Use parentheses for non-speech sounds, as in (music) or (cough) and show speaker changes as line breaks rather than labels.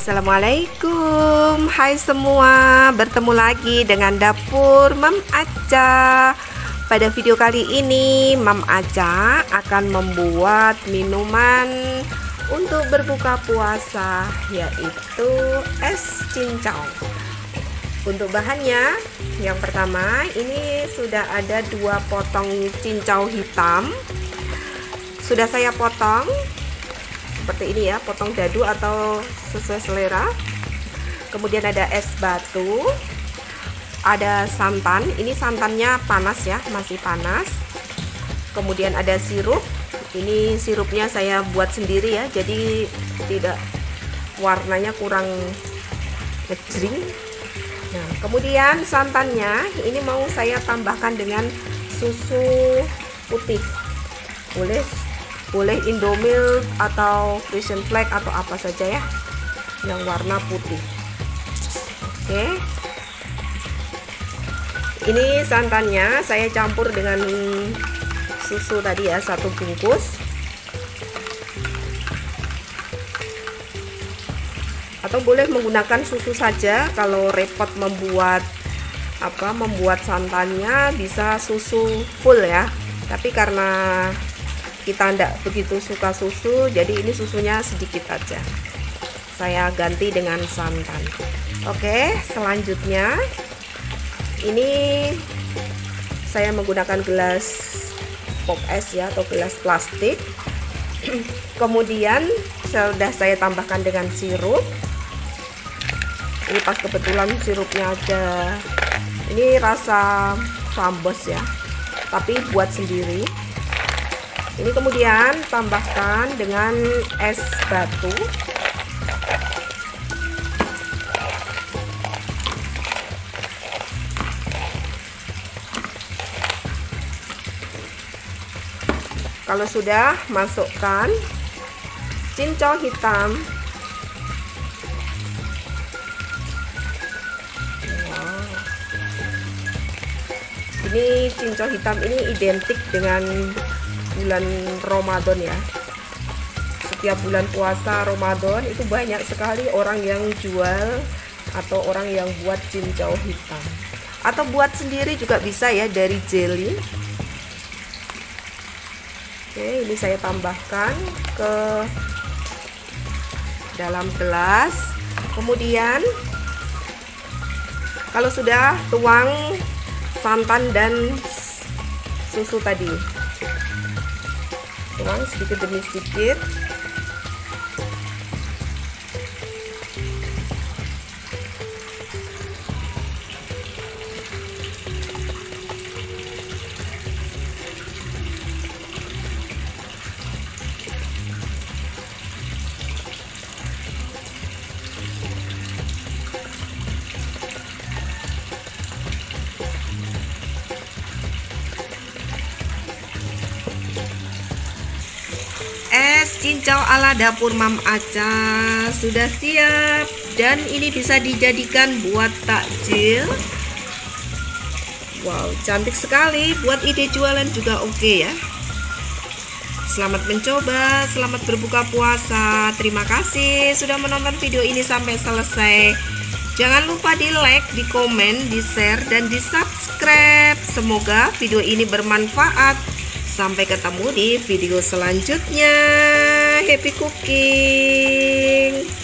Assalamualaikum. Hai semua. Bertemu lagi dengan dapur Mam Aca. Pada video kali ini Mam Aca akan membuat minuman Untuk berbuka puasa Yaitu es cincau. Untuk bahannya Yang pertama Ini sudah ada dua potong cincau hitam. Sudah saya potong seperti ini ya potong dadu atau sesuai selera. Kemudian ada es batu ada santan ini santannya panas ya masih panas. Kemudian ada sirup ini sirupnya saya buat sendiri ya jadi tidak warnanya kurang ngejring nah kemudian santannya ini mau saya tambahkan dengan susu putih. Boleh boleh Indomilk atau Frisian Flag atau apa saja ya yang warna putih. Oke. Ini santannya saya campur dengan susu tadi ya satu bungkus. Atau boleh menggunakan susu saja kalau repot membuat apa membuat santannya bisa susu full ya. Tapi karena kita tidak begitu suka susu jadi ini susunya sedikit aja. Saya ganti dengan santan. Oke selanjutnya. Ini saya menggunakan gelas pop es ya atau gelas plastik. (clears throat) Kemudian sudah saya tambahkan dengan sirup. Ini pas kebetulan sirupnya ada ini rasa rambos ya tapi buat sendiri ini kemudian tambahkan dengan es batu. Kalau sudah masukkan cincau hitam. Ini cincau hitam ini identik dengan bulan Ramadan ya. Setiap bulan puasa Ramadan itu banyak sekali orang yang jual atau orang yang buat cincau hitam. Atau buat sendiri juga bisa ya dari jelly. Oke ini saya tambahkan ke dalam gelas. Kemudian kalau sudah tuang santan dan susu tadi tuang sedikit demi sedikit cincau ala dapur Mam Aca. Sudah siap. Dan ini bisa dijadikan buat takjil. Wow cantik sekali. Buat ide jualan juga oke okay ya. Selamat mencoba selamat berbuka puasa. Terima kasih sudah menonton video ini sampai selesai. Jangan lupa di like di komen di share dan di subscribe. Semoga video ini bermanfaat Sampai ketemu di video selanjutnya. Happy cooking!